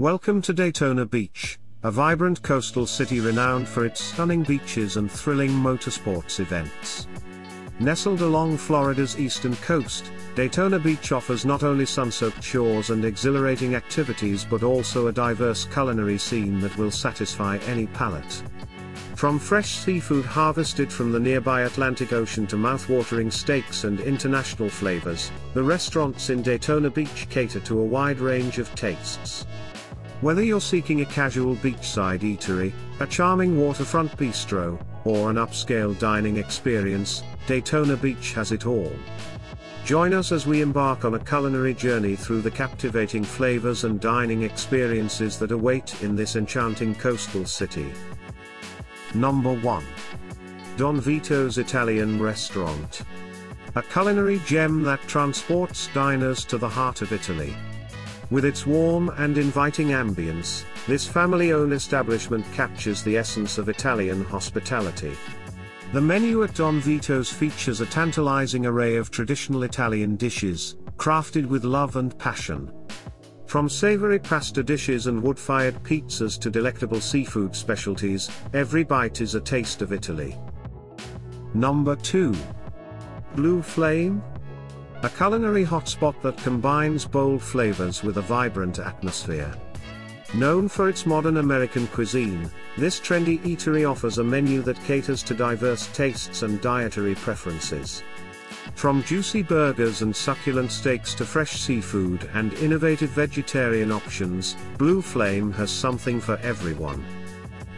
Welcome to Daytona Beach, a vibrant coastal city renowned for its stunning beaches and thrilling motorsports events. Nestled along Florida's eastern coast, Daytona Beach offers not only sun-soaked shores and exhilarating activities but also a diverse culinary scene that will satisfy any palate. From fresh seafood harvested from the nearby Atlantic Ocean to mouth-watering steaks and international flavors, the restaurants in Daytona Beach cater to a wide range of tastes. Whether you're seeking a casual beachside eatery, a charming waterfront bistro, or an upscale dining experience, Daytona Beach has it all. Join us as we embark on a culinary journey through the captivating flavors and dining experiences that await in this enchanting coastal city. Number 1. Don Vito's Italian Restaurant. A culinary gem that transports diners to the heart of Italy. With its warm and inviting ambience, this family-owned establishment captures the essence of Italian hospitality. The menu at Don Vito's features a tantalizing array of traditional Italian dishes, crafted with love and passion. From savory pasta dishes and wood-fired pizzas to delectable seafood specialties, every bite is a taste of Italy. Number 2. Blue Flame? A culinary hotspot that combines bold flavors with a vibrant atmosphere. Known for its modern American cuisine, this trendy eatery offers a menu that caters to diverse tastes and dietary preferences. From juicy burgers and succulent steaks to fresh seafood and innovative vegetarian options, Blue Flame has something for everyone.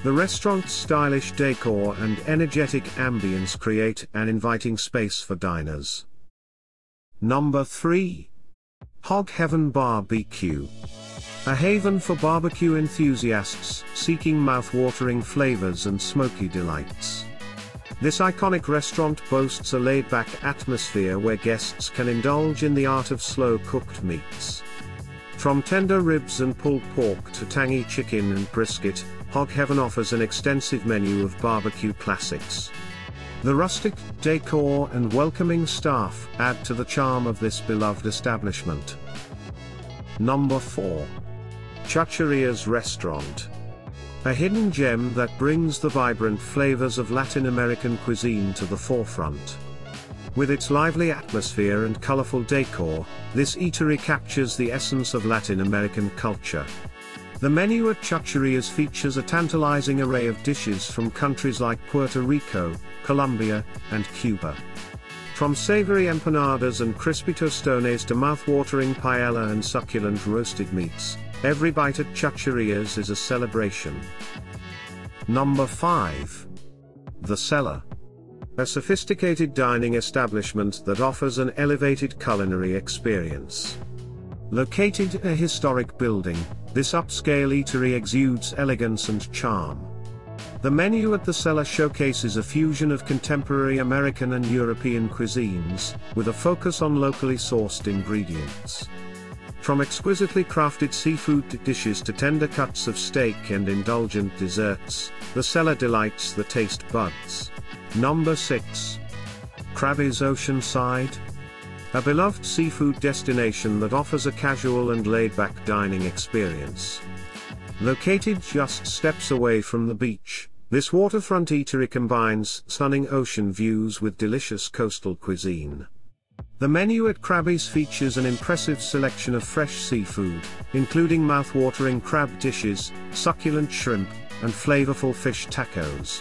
The restaurant's stylish decor and energetic ambience create an inviting space for diners. Number 3. Hog Heaven Barbecue. A haven for barbecue enthusiasts seeking mouth-watering flavors and smoky delights. This iconic restaurant boasts a laid-back atmosphere where guests can indulge in the art of slow-cooked meats. From tender ribs and pulled pork to tangy chicken and brisket, Hog Heaven offers an extensive menu of barbecue classics. The rustic decor and welcoming staff add to the charm of this beloved establishment. Number 4. Chucheria's Restaurant. A hidden gem that brings the vibrant flavors of Latin American cuisine to the forefront. With its lively atmosphere and colorful decor, this eatery captures the essence of Latin American culture. The menu at Chucheria's features a tantalizing array of dishes from countries like Puerto Rico, Colombia, and Cuba. From savory empanadas and crispy tostones to mouth-watering paella and succulent roasted meats, every bite at Chucheria's is a celebration. Number 5. The Cellar. A sophisticated dining establishment that offers an elevated culinary experience. Located in a historic building, this upscale eatery exudes elegance and charm. The menu at the cellar showcases a fusion of contemporary American and European cuisines, with a focus on locally sourced ingredients. From exquisitely crafted seafood dishes to tender cuts of steak and indulgent desserts, the cellar delights the taste buds. Number 6. Crabby's Oceanside. A beloved seafood destination that offers a casual and laid-back dining experience. Located just steps away from the beach, this waterfront eatery combines stunning ocean views with delicious coastal cuisine. The menu at Crabby's features an impressive selection of fresh seafood, including mouth-watering crab dishes, succulent shrimp, and flavorful fish tacos.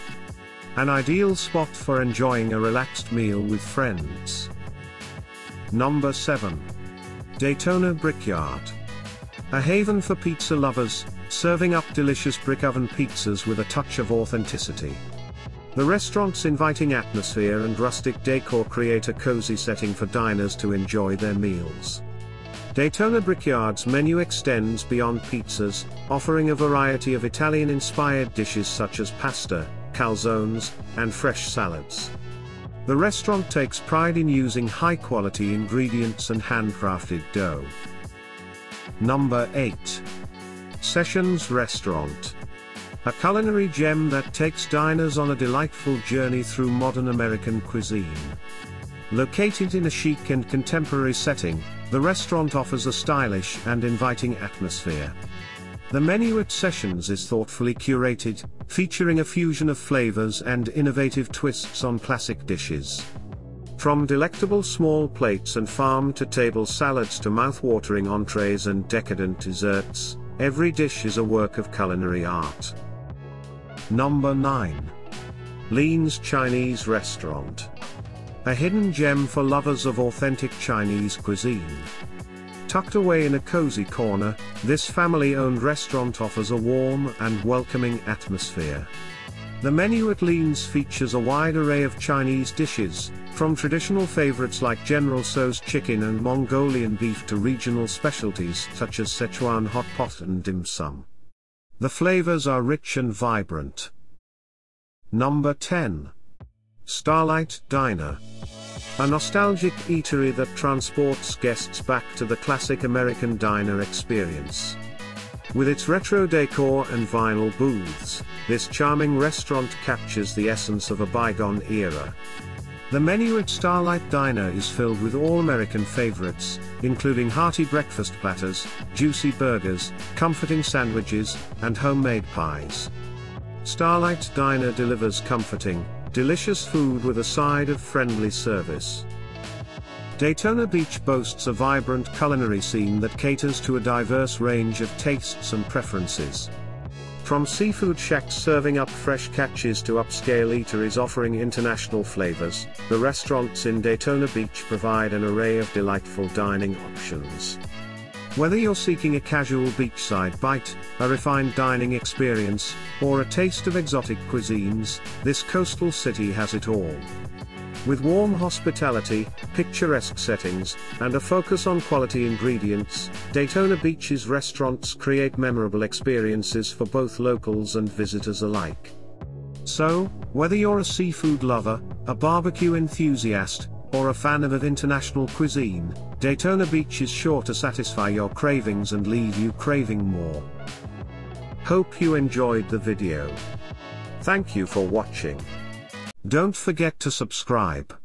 An ideal spot for enjoying a relaxed meal with friends. Number 7. Daytona Brickyard. A haven for pizza lovers, serving up delicious brick oven pizzas with a touch of authenticity. The restaurant's inviting atmosphere and rustic decor create a cozy setting for diners to enjoy their meals. Daytona Brickyard's menu extends beyond pizzas, offering a variety of Italian-inspired dishes such as pasta, calzones, and fresh salads. The restaurant takes pride in using high-quality ingredients and handcrafted dough. Number 8. Sessions Restaurant. A culinary gem that takes diners on a delightful journey through modern American cuisine. Located in a chic and contemporary setting, the restaurant offers a stylish and inviting atmosphere. The menu at Sessions is thoughtfully curated, featuring a fusion of flavors and innovative twists on classic dishes. From delectable small plates and farm-to-table salads to mouth-watering entrees and decadent desserts, every dish is a work of culinary art. Number 9. Leanh's Chinese Restaurant. A hidden gem for lovers of authentic Chinese cuisine. Tucked away in a cozy corner, this family-owned restaurant offers a warm and welcoming atmosphere. The menu at Leanh's features a wide array of Chinese dishes, from traditional favorites like General Tso's chicken and Mongolian beef to regional specialties such as Sichuan hot pot and dim sum. The flavors are rich and vibrant. Number 10. Starlite Diner. A nostalgic eatery that transports guests back to the classic American diner experience. With its retro decor and vinyl booths, this charming restaurant captures the essence of a bygone era. The menu at Starlite Diner is filled with all-American favorites, including hearty breakfast platters, juicy burgers, comforting sandwiches, and homemade pies. Starlite Diner delivers comforting, delicious food with a side of friendly service. Daytona Beach boasts a vibrant culinary scene that caters to a diverse range of tastes and preferences. From seafood shacks serving up fresh catches to upscale eateries offering international flavors, the restaurants in Daytona Beach provide an array of delightful dining options. Whether you're seeking a casual beachside bite, a refined dining experience, or a taste of exotic cuisines, this coastal city has it all. With warm hospitality, picturesque settings, and a focus on quality ingredients, Daytona Beach's restaurants create memorable experiences for both locals and visitors alike. So, whether you're a seafood lover, a barbecue enthusiast, or a fan of international cuisine, Daytona Beach is sure to satisfy your cravings and leave you craving more. Hope you enjoyed the video. Thank you for watching. Don't forget to subscribe.